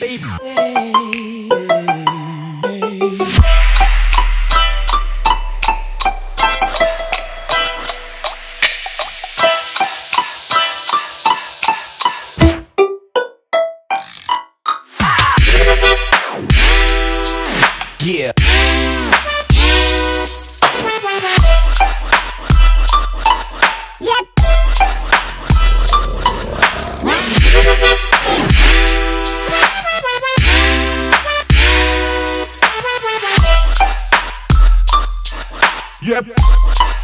Baby. Yeah. Yep.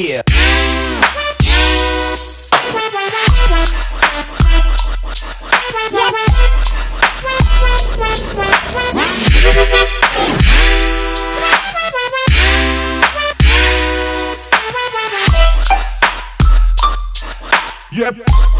Yeah. Yep. yep.